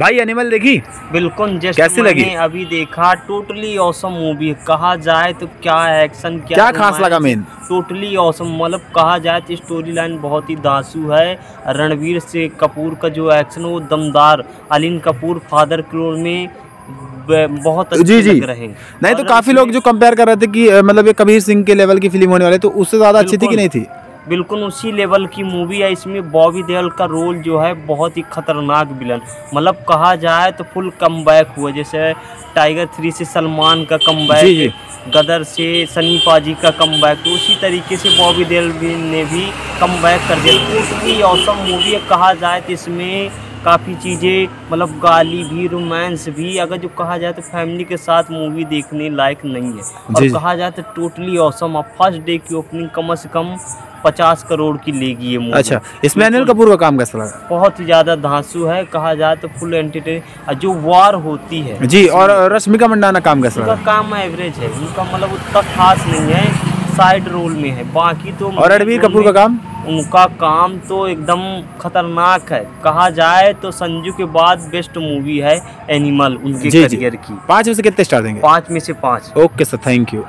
भाई एनिमल देखी? बिल्कुल कैसी लगी? अभी देखा टोटली औसम मूवी कहा जाए तो क्या एक्शन क्या क्या खास लगा main? टोटली औसम मतलब कहा जाए तो स्टोरी लाइन बहुत ही दासू है। रणवीर से कपूर का जो एक्शन वो दमदार। अलिन कपूर फादर के रोल में बहुत अच्छे जी। जी रहे नहीं तो काफ़ी लोग जो कंपेयर कर रहे थे कि मतलब ये कबीर सिंह के लेवल की फ़िल्म होने वाली तो उससे ज़्यादा अच्छी थी कि नहीं थी? बिल्कुल उसी लेवल की मूवी है इसमें बॉबी देओल का रोल जो है बहुत ही खतरनाक विलन मतलब कहा जाए तो फुल कम हुआ जैसे टाइगर थ्री से सलमान का कम जी। गदर से सनी पाजी का कम तो उसी तरीके से बॉबी देओल ने भी कम बैक कर दिया टोटली औसम मूवी कहा जाए तो इसमें काफ़ी चीज़ें मतलब गाली भी रोमांस भी अगर जो कहा जाए तो फैमिली के साथ मूवी देखने लायक नहीं है। और कहा जाए तो टोटली औसम अब फ़र्स्ट डे की ओपनिंग कम से कम पचास करोड़ की लेगी ये मूवी अच्छा इसमें अनिल कपूर का काम कैसा लगा? बहुत ही ज़्यादा धांसू है कहा जाए तो फुल एंटरटेन जो वार होती है जी और रश्मिका मंडाना काम कैसा लगा? काम एवरेज है। उनका मतलब उतना खास नहीं है साइड रोल में है। बाकी तो और रणबीर कपूर का काम? उनका काम तो एकदम खतरनाक है। कहा जाए तो संजू के बाद बेस्ट मूवी है एनिमल उनके करियर की। पाँच में से कितने स्टार देंगे? पाँच में से पाँच। Okay sir thank you.